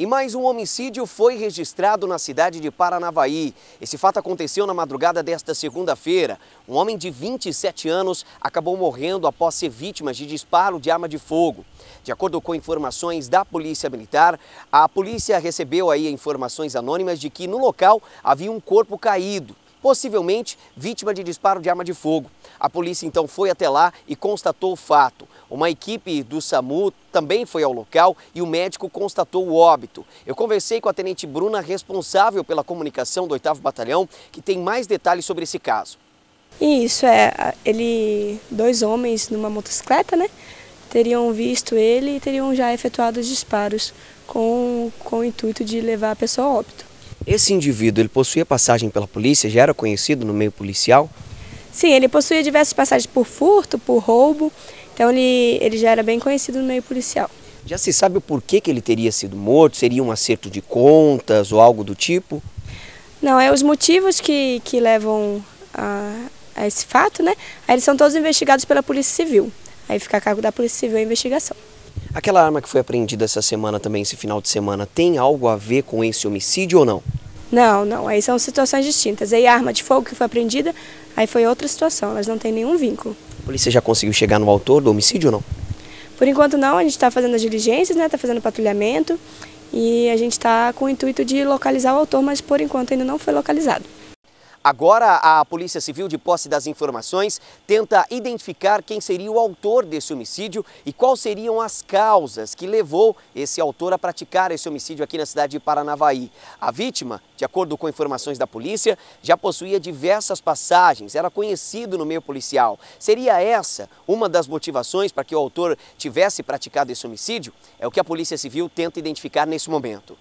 E mais um homicídio foi registrado na cidade de Paranavaí. Esse fato aconteceu na madrugada desta segunda-feira. Um homem de 27 anos acabou morrendo após ser vítima de disparo de arma de fogo. De acordo com informações da Polícia Militar, a polícia recebeu aí informações anônimas de que no local havia um corpo caído possivelmente vítima de disparo de arma de fogo. A polícia então foi até lá e constatou o fato. Uma equipe do SAMU também foi ao local e o médico constatou o óbito. Eu conversei com a tenente Bruna, responsável pela comunicação do 8 Batalhão, que tem mais detalhes sobre esse caso. Isso é, ele, dois homens numa motocicleta, né? Teriam visto ele e teriam já efetuado os disparos com, com o intuito de levar a pessoa ao óbito. Esse indivíduo, ele possuía passagem pela polícia, já era conhecido no meio policial? Sim, ele possuía diversas passagens por furto, por roubo, então ele, ele já era bem conhecido no meio policial. Já se sabe o porquê que ele teria sido morto? Seria um acerto de contas ou algo do tipo? Não, é os motivos que, que levam a, a esse fato, né? Aí eles são todos investigados pela Polícia Civil. Aí fica a cargo da Polícia Civil a investigação. Aquela arma que foi apreendida essa semana também, esse final de semana, tem algo a ver com esse homicídio ou não? Não, não, aí são situações distintas. Aí a arma de fogo que foi apreendida, aí foi outra situação, elas não têm nenhum vínculo. A polícia já conseguiu chegar no autor do homicídio ou não? Por enquanto não, a gente está fazendo as diligências, né? Está fazendo patrulhamento e a gente está com o intuito de localizar o autor, mas por enquanto ainda não foi localizado. Agora, a Polícia Civil, de posse das informações, tenta identificar quem seria o autor desse homicídio e quais seriam as causas que levou esse autor a praticar esse homicídio aqui na cidade de Paranavaí. A vítima, de acordo com informações da polícia, já possuía diversas passagens, era conhecido no meio policial. Seria essa uma das motivações para que o autor tivesse praticado esse homicídio? É o que a Polícia Civil tenta identificar nesse momento.